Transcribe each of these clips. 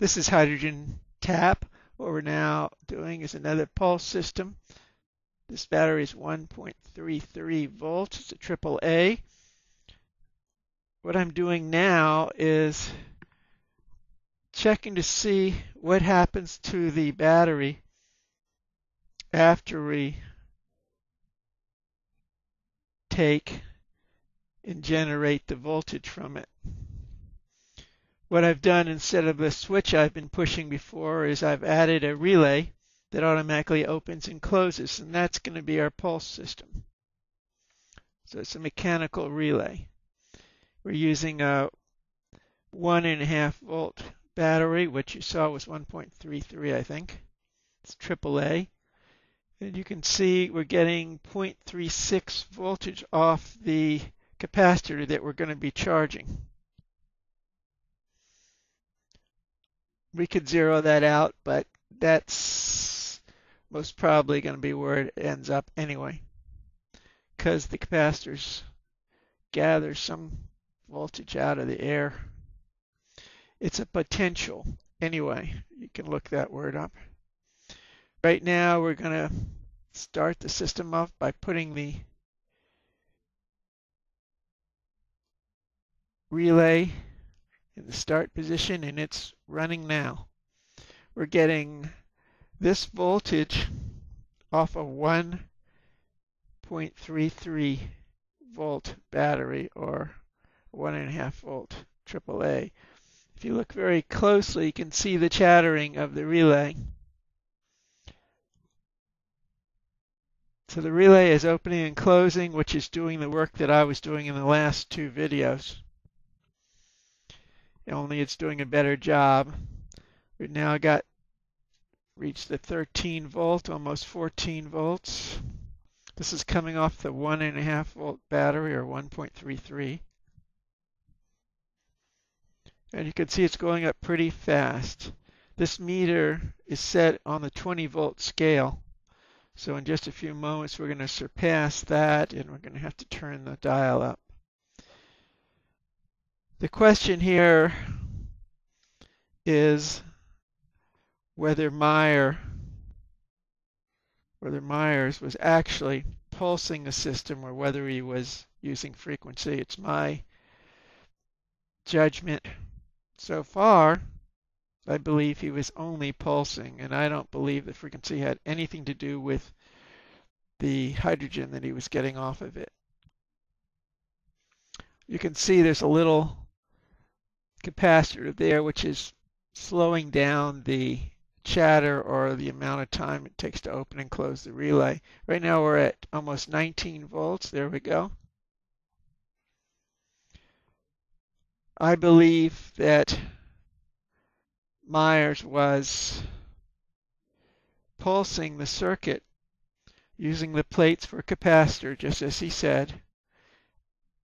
This is hydrogen tap. What we're now doing is another pulse system. This battery is 1.33 volts. It's a triple A. What I'm doing now is checking to see what happens to the battery after we take and generate the voltage from it. What I've done instead of the switch I've been pushing before is I've added a relay that automatically opens and closes, and that's going to be our pulse system. So it's a mechanical relay. We're using a one and a half volt battery, which you saw was 1.33, I think. It's AAA. And you can see we're getting 0.36 voltage off the capacitor that we're going to be charging. We could zero that out, but that's most probably going to be where it ends up anyway, because the capacitors gather some voltage out of the air. It's a potential. Anyway, you can look that word up. Right now, we're going to start the system off by putting the relay in the start position and it's running now. We're getting this voltage off a 1.33 volt battery or 1.5 volt AAA. If you look very closely, you can see the chattering of the relay. So the relay is opening and closing, which is doing the work that I was doing in the last two videos only it's doing a better job. We've now got reached the 13 volt, almost 14 volts. This is coming off the one and a half volt battery or 1.33. And you can see it's going up pretty fast. This meter is set on the 20 volt scale. So in just a few moments we're going to surpass that and we're going to have to turn the dial up. The question here is whether Meyer whether Meyers was actually pulsing the system or whether he was using frequency. It's my judgment so far. I believe he was only pulsing, and I don't believe the frequency had anything to do with the hydrogen that he was getting off of it. You can see there's a little capacitor there, which is slowing down the chatter or the amount of time it takes to open and close the relay. Right now we're at almost 19 volts. There we go. I believe that Meyers was pulsing the circuit using the plates for capacitor, just as he said,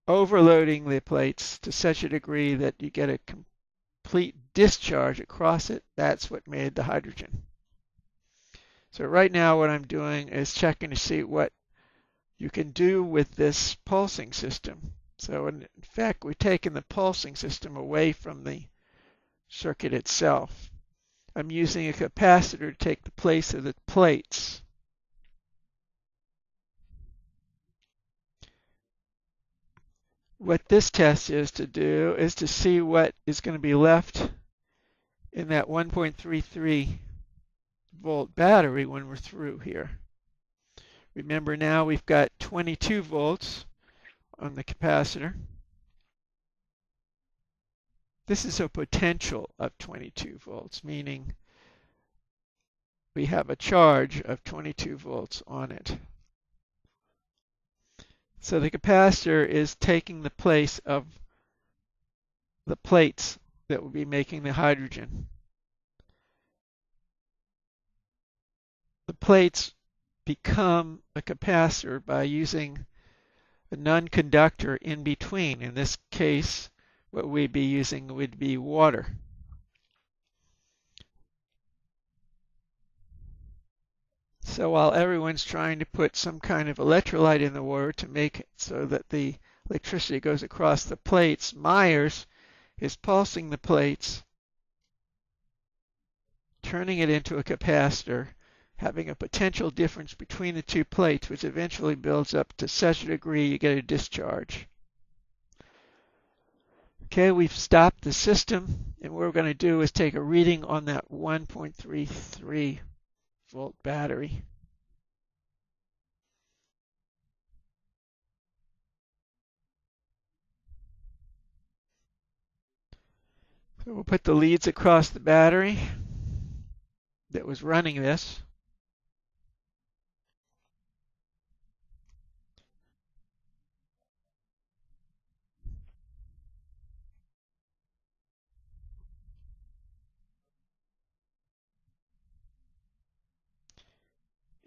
overloading the plates to such a degree that you get a complete discharge across it. That's what made the hydrogen. So right now what I'm doing is checking to see what you can do with this pulsing system. So in fact, we've taken the pulsing system away from the circuit itself. I'm using a capacitor to take the place of the plates. What this test is to do is to see what is going to be left in that 1.33 volt battery when we're through here. Remember now we've got 22 volts on the capacitor. This is a potential of 22 volts, meaning we have a charge of 22 volts on it. So the capacitor is taking the place of the plates that would be making the hydrogen. The plates become a capacitor by using a non-conductor in between. In this case, what we'd be using would be water. So while everyone's trying to put some kind of electrolyte in the water to make it so that the electricity goes across the plates, Meyers is pulsing the plates turning it into a capacitor, having a potential difference between the two plates, which eventually builds up to such a degree you get a discharge. Okay, we've stopped the system, and what we're going to do is take a reading on that 1.33 volt battery. So we'll put the leads across the battery that was running this.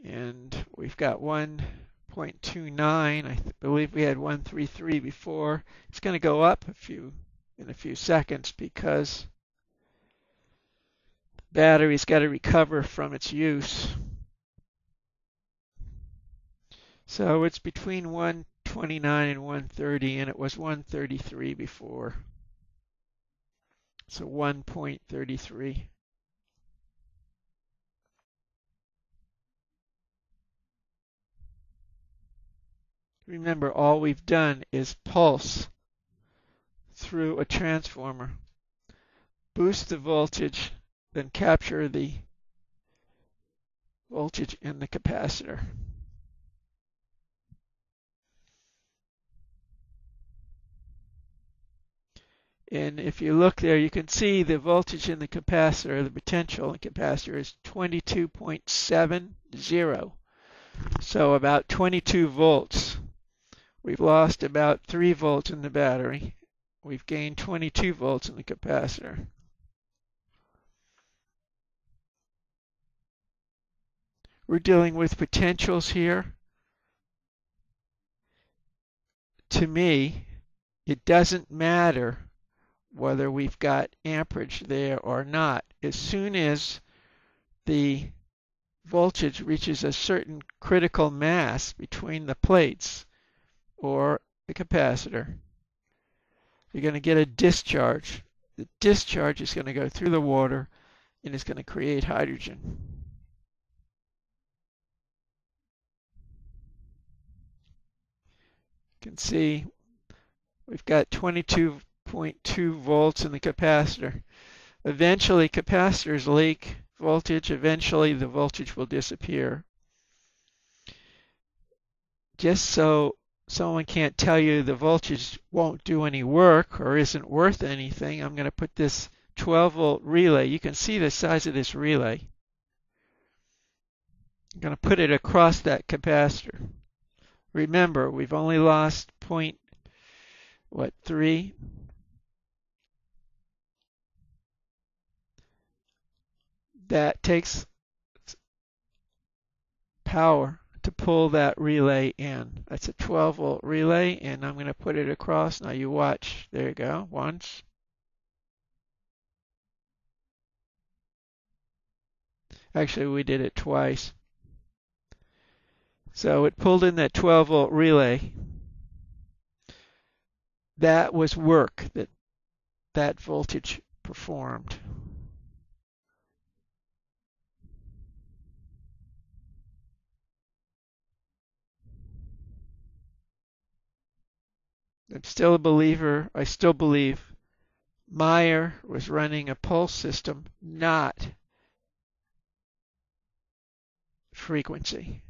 and we've got 1.29. I believe we had 133 before. It's going to go up a few in a few seconds because the battery's got to recover from its use. So it's between 129 and 130 and it was 133 before. So 1.33. Remember, all we've done is pulse through a transformer, boost the voltage, then capture the voltage in the capacitor. And if you look there, you can see the voltage in the capacitor, the potential in the capacitor is 22.70. So about 22 volts. We've lost about 3 volts in the battery. We've gained 22 volts in the capacitor. We're dealing with potentials here. To me, it doesn't matter whether we've got amperage there or not. As soon as the voltage reaches a certain critical mass between the plates, or the capacitor, you're going to get a discharge. The discharge is going to go through the water and it's going to create hydrogen. You can see we've got 22.2 volts in the capacitor. Eventually capacitors leak voltage. Eventually the voltage will disappear. Just so someone can't tell you the voltage won't do any work or isn't worth anything, I'm going to put this 12 volt relay. You can see the size of this relay. I'm going to put it across that capacitor. Remember, we've only lost point what three. That takes power to pull that relay in. That's a 12 volt relay and I'm going to put it across. Now you watch. There you go. Once. Actually, we did it twice. So it pulled in that 12 volt relay. That was work that that voltage performed. I'm still a believer. I still believe Meyer was running a pulse system, not frequency.